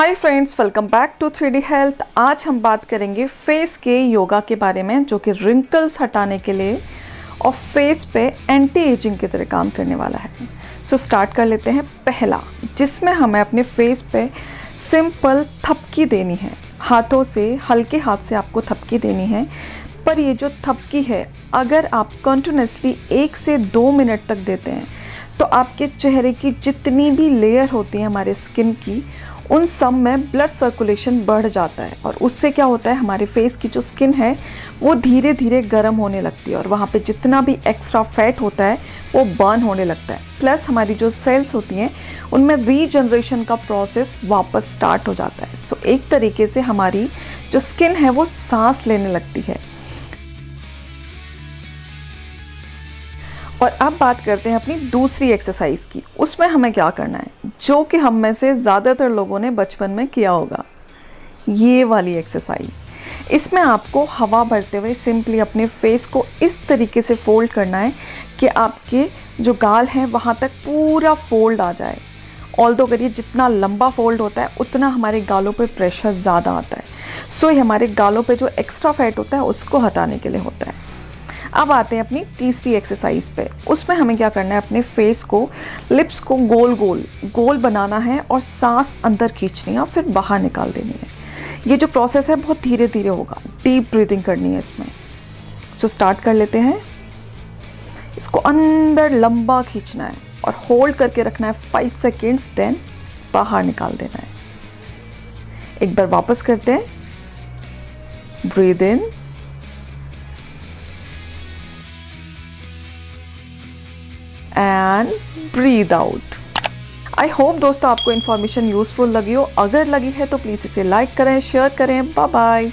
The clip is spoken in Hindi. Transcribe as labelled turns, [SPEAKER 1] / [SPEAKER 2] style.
[SPEAKER 1] Hi friends welcome back to three D health आज हम बात करेंगे फेस के योगा के बारे में जो कि रिंकल्स हटाने के लिए और फेस पे एंटी एजिंग की तरह काम करने वाला है। सो so, स्टार्ट कर लेते हैं। पहला जिसमें हमें अपने फेस पे सिंपल थपकी देनी है। हाथों से हल्के हाथ से आपको थपकी देनी है। पर ये जो थपकी है अगर आप कंटिन्यूसली एक से दो मिनट तक देते हैं तो आपके चेहरे की जितनी भी लेयर होती है हमारे स्किन की उन सब में ब्लड सर्कुलेशन बढ़ जाता है और उससे क्या होता है, हमारे फेस की जो स्किन है, वो धीरे धीरे गर्म होने लगती है और वहाँ पे जितना भी एक्स्ट्रा फैट होता है, वो बर्न होने लगता है। प्लस हमारी जो सेल्स होती हैं, उनमें रीजनरेशन का प्रोसेस वापस स्टार्ट हो जाता है। सो एक तरीके से हमारी जो स्किन है, वो सांस लेने लगती है। और अब बात करते हैं अपनी दूसरी एक्सरसाइज की। उसमें हमें क्या करना है? जो कि हम में से ज़्यादातर लोगों ने बचपन में किया होगा। ये वाली एक्सरसाइज इसमें आपको हवा भरते हुए सिंपली अपने फेस को इस तरीके से फोल्ड करना है कि आपके जो गाल हैं, वहाँ तक पूरा फोल्ड आ जाए। ऑल दो करिए, जितना लंबा फोल्ड होता है, उतना हमारे गालों पे प्रेशर ज़्यादा आता है। सो ये हमारे गालों पे जो एक्स्ट्रा फैट होता है, उसको हटाने के लिए होता है। अब आते हैं अपनी तीसरी एक्सरसाइज पे। उसमें हमें क्या करना है, अपने फेस को लिप्स को गोल गोल गोल बनाना है और सांस अंदर खींचनी है और फिर बाहर निकाल देनी है। ये जो प्रोसेस है, बहुत धीरे धीरे होगा। डीप ब्रीदिंग करनी है इसमें। सो स्टार्ट कर लेते हैं। इसको अंदर लंबा खींचना है और होल्ड करके रखना है फाइव सेकेंड्स देन बाहर निकाल देना है। एक बार वापस करते हैं। Breathe in and breathe out I hope दोस्तों आपको इन्फॉर्मेशन यूज़फुल लगी हो। अगर लगी है तो प्लीज़ इसे लाइक करें शेयर करें। Bye bye